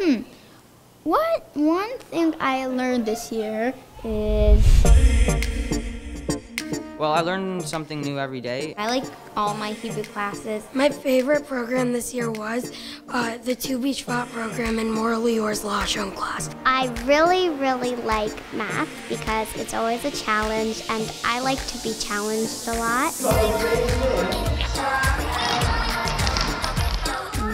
Hmm. What one thing I learned this year is Well, I learned something new every day. I like all my Hebrew classes. My favorite program this year was uh, the Tu B'Shvat program and Morally Yours Lashon class. I really, really like math because it's always a challenge and I like to be challenged a lot.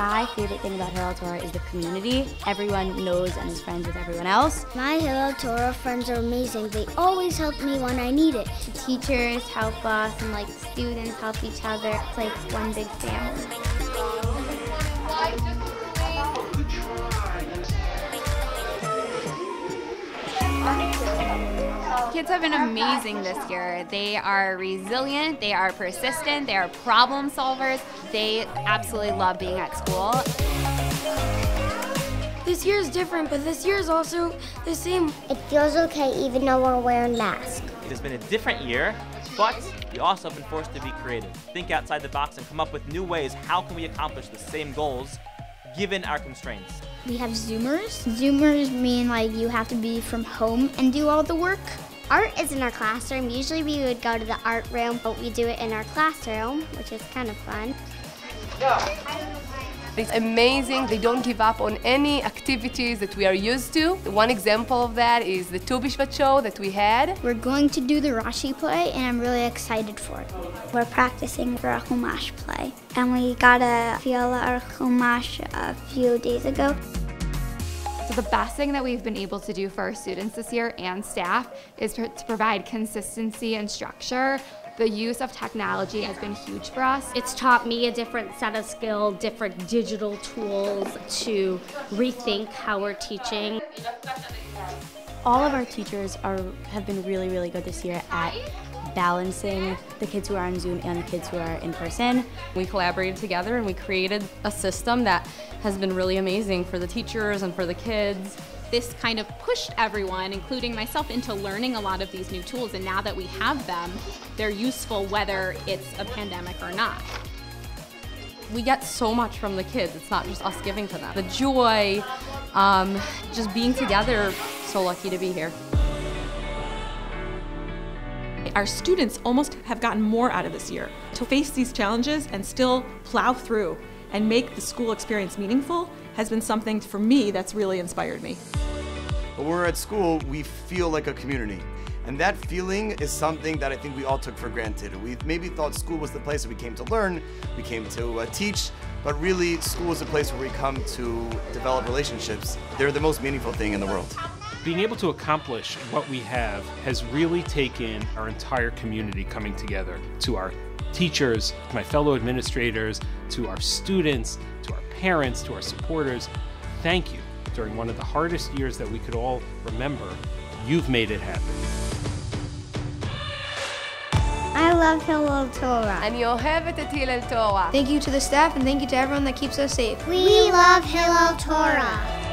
My favorite thing about Hillel Torah is the community. Everyone knows and is friends with everyone else. My Hillel Torah friends are amazing. They always help me when I need it. The teachers help us and like students help each other. It's like one big family. Kids have been amazing this year. They are resilient, they are persistent, they are problem solvers. They absolutely love being at school. This year is different, but this year is also the same. It feels okay even though we're wearing masks. It has been a different year, but we also have been forced to be creative, think outside the box, and come up with new ways. How can we accomplish the same goals given our constraints? We have Zoomers. Zoomers mean like you have to be from home and do all the work. Art is in our classroom. Usually we would go to the art room, but we do it in our classroom, which is kind of fun. It's amazing. They don't give up on any activities that we are used to. One example of that is the Tu B'Shvat show that we had. We're going to do the Rashi play and I'm really excited for it. We're practicing for a Chumash play, and we got a Fiala or Chumash a few days ago. So the best thing that we've been able to do for our students this year and staff is to provide consistency and structure. The use of technology has been huge for us. It's taught me a different set of skill, different digital tools to rethink how we're teaching. All of our teachers are have been really, really good this year at balancing the kids who are on Zoom and the kids who are in person. We collaborated together and we created a system that has been really amazing for the teachers and for the kids. This kind of pushed everyone, including myself, into learning a lot of these new tools. And now that we have them, they're useful whether it's a pandemic or not. We get so much from the kids. It's not just us giving to them. The joy, um, just being together, so lucky to be here. Our students almost have gotten more out of this year. To face these challenges and still plow through and make the school experience meaningful has been something for me that's really inspired me. When we're at school, we feel like a community. And that feeling is something that I think we all took for granted. We maybe thought school was the place that we came to learn, we came to uh, teach, but really school is a place where we come to develop relationships. They're the most meaningful thing in the world. Being able to accomplish what we have has really taken our entire community coming together to our teachers, to my fellow administrators, to our students, to our parents, to our supporters. Thank you. During one of the hardest years that we could all remember, you've made it happen. I love Hillel Torah. And you have את Hillel Torah. Thank you to the staff and thank you to everyone that keeps us safe. We love Hillel Torah.